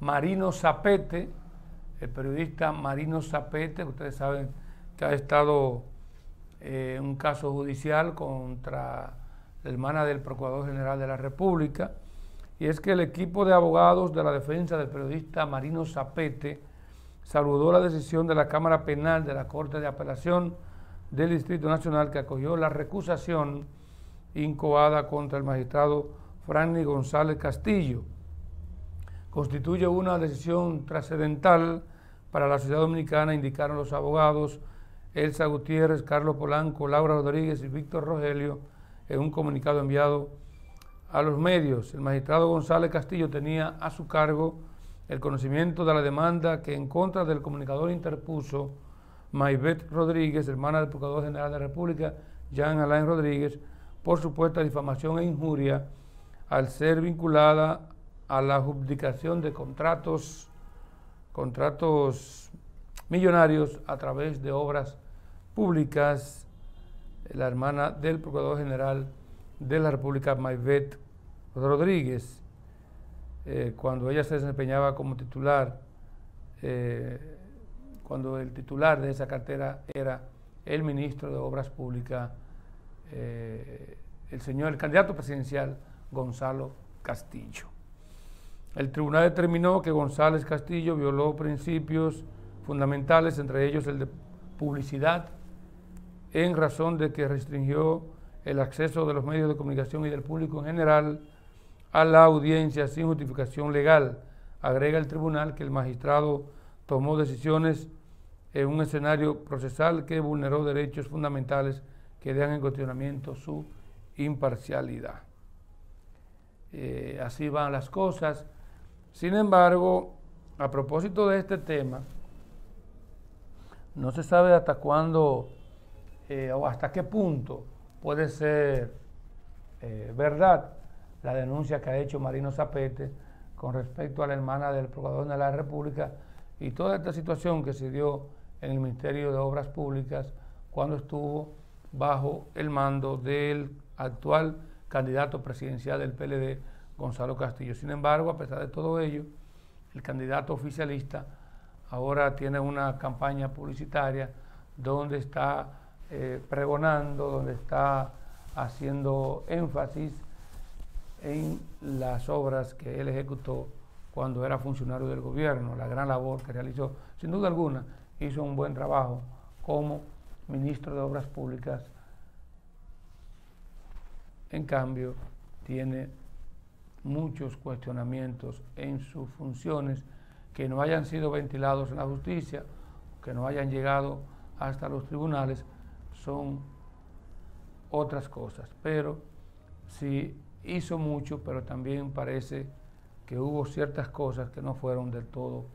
Marino Zapete, el periodista Marino Zapete, ustedes saben que ha estado eh, un caso judicial contra la hermana del Procurador General de la República, y es que el equipo de abogados de la defensa del periodista Marino Zapete saludó la decisión de la Cámara Penal de la Corte de Apelación del Distrito Nacional que acogió la recusación incoada contra el magistrado Franny González Castillo. Constituye una decisión trascendental para la sociedad dominicana, indicaron los abogados Elsa Gutiérrez, Carlos Polanco, Laura Rodríguez y Víctor Rogelio en un comunicado enviado a los medios. El magistrado González Castillo tenía a su cargo el conocimiento de la demanda que en contra del comunicador interpuso Maybet Rodríguez, hermana del Procurador General de la República, Jean Alain Rodríguez, por supuesta difamación e injuria al ser vinculada a la adjudicación de contratos, contratos millonarios a través de obras públicas, la hermana del Procurador General de la República, Maybet Rodríguez, eh, cuando ella se desempeñaba como titular, eh, cuando el titular de esa cartera era el ministro de Obras Públicas, eh, el señor, el candidato presidencial Gonzalo Castillo. El tribunal determinó que González Castillo violó principios fundamentales, entre ellos el de publicidad, en razón de que restringió el acceso de los medios de comunicación y del público en general a la audiencia sin justificación legal. Agrega el tribunal que el magistrado tomó decisiones en un escenario procesal que vulneró derechos fundamentales que dejan en cuestionamiento su imparcialidad. Eh, así van las cosas. Sin embargo, a propósito de este tema, no se sabe hasta cuándo eh, o hasta qué punto puede ser eh, verdad la denuncia que ha hecho Marino Zapete con respecto a la hermana del Procurador de la República y toda esta situación que se dio en el Ministerio de Obras Públicas cuando estuvo bajo el mando del actual candidato presidencial del PLD, Gonzalo Castillo. Sin embargo, a pesar de todo ello, el candidato oficialista ahora tiene una campaña publicitaria donde está eh, pregonando, donde está haciendo énfasis en las obras que él ejecutó cuando era funcionario del gobierno, la gran labor que realizó. Sin duda alguna, hizo un buen trabajo como ministro de Obras Públicas. En cambio, tiene muchos cuestionamientos en sus funciones que no hayan sido ventilados en la justicia, que no hayan llegado hasta los tribunales, son otras cosas. Pero sí hizo mucho, pero también parece que hubo ciertas cosas que no fueron del todo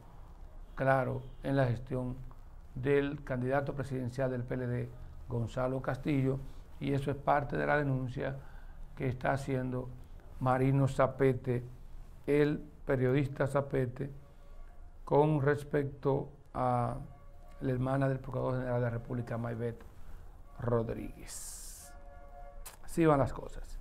claro en la gestión del candidato presidencial del PLD, Gonzalo Castillo, y eso es parte de la denuncia que está haciendo Marino Zapete, el periodista Zapete, con respecto a la hermana del Procurador General de la República, Maybet Rodríguez. Así van las cosas.